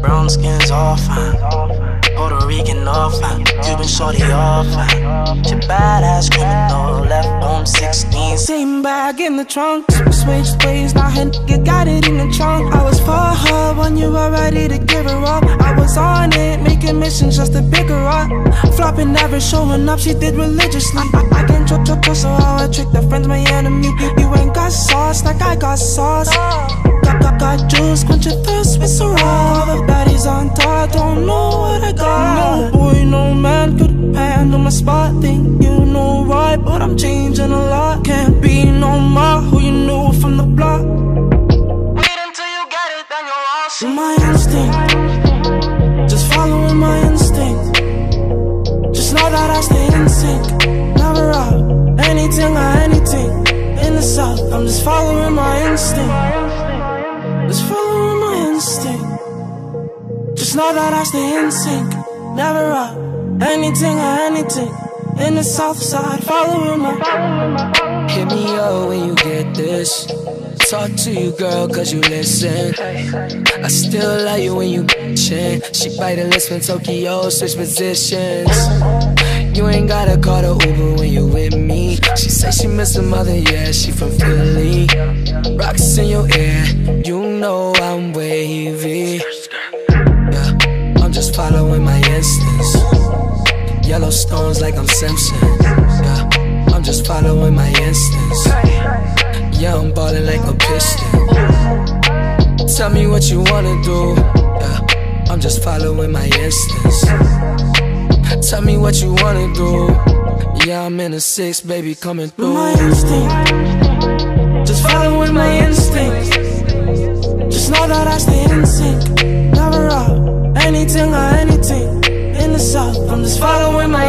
Brown skin's all fine. Puerto Rican all fine. Cuban shorty all fine. She badass criminal left 16. Same bag in the trunk, switched ways, now her nigga got it in the trunk. I was for her when you were ready to give her up. I was on it, making missions just to pick her up. Flopping, never showing up, she did religiously. I, I can trust her, so how I trick the friends, my enemy. You, you ain't got sauce like I got sauce. Got, got, got juice, quench your thirst with Ciroc. All the baddies on top, don't know what I got. No boy, no man could handle my spot. Think you know why, but I'm changing a lot. Can't be no more who you knew from the block. Wait until you get it, then you'll all see. My instinct, just following my instinct. Just know that I stay in sync, never out. Anything or anything in the south, I'm just following my instinct. Just following my instinct. Just know that I stay in sync, never out. Anything or anything in the south side, following my. Hit me up when you get this. Talk to you, girl, cause you listen. I still love you when you chin. She bite the lips when Tokyo switch positions. You ain't gotta call the Uber when you with me. She say she miss her mother, yeah, she from Philly. Rocks in your ear, you know I'm wavy. Yeah, I'm just following my instincts. Yellow stones like I'm Simpson. Yeah, I'm just following my instincts. Yeah, I'm ballin' like a piston. Tell me what you wanna do. Yeah, I'm just following my instincts. Tell me what you wanna do. Yeah, I'm in a six, baby, coming through. my instinct. Just following my instincts. Just know that I stay in sync, never out. I'm just following my